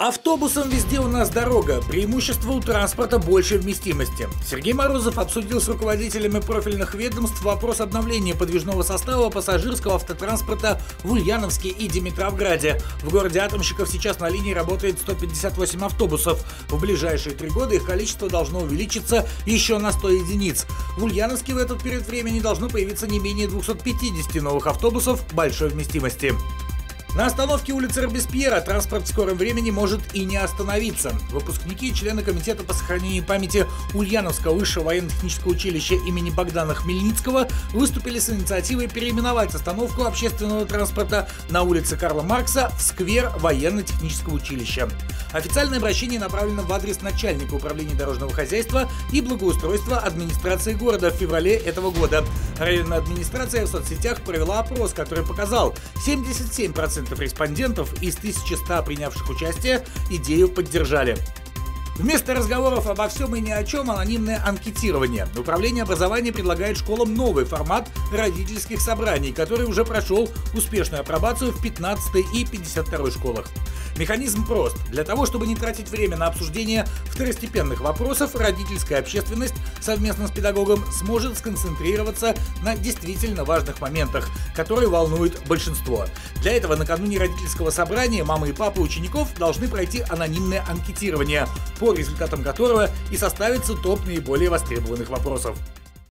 Автобусом везде у нас дорога, преимущество у транспорта большей вместимости. Сергей Морозов обсудил с руководителями профильных ведомств вопрос обновления подвижного состава пассажирского автотранспорта в Ульяновске и Димитровграде. В городе Атомщиков сейчас на линии работает 158 автобусов. В ближайшие три года их количество должно увеличиться еще на 100 единиц. В Ульяновске в этот период времени должно появиться не менее 250 новых автобусов большой вместимости. На остановке улицы Робеспьера транспорт в скором времени может и не остановиться. Выпускники и члены Комитета по сохранению памяти Ульяновского высшего военно-технического училища имени Богдана Хмельницкого выступили с инициативой переименовать остановку общественного транспорта на улице Карла Маркса в сквер военно-технического училища. Официальное обращение направлено в адрес начальника управления дорожного хозяйства и благоустройства администрации города в феврале этого года. Районная администрация в соцсетях провела опрос, который показал 77% 90% респондентов из 1100 принявших участие идею поддержали. Вместо разговоров обо всем и ни о чем анонимное анкетирование. Управление образования предлагает школам новый формат родительских собраний, который уже прошел успешную апробацию в 15 и 52 школах. Механизм прост. Для того, чтобы не тратить время на обсуждение второстепенных вопросов, родительская общественность совместно с педагогом сможет сконцентрироваться на действительно важных моментах, которые волнуют большинство. Для этого накануне родительского собрания мамы и папы учеников должны пройти анонимное анкетирование, по результатам которого и составится топ наиболее востребованных вопросов.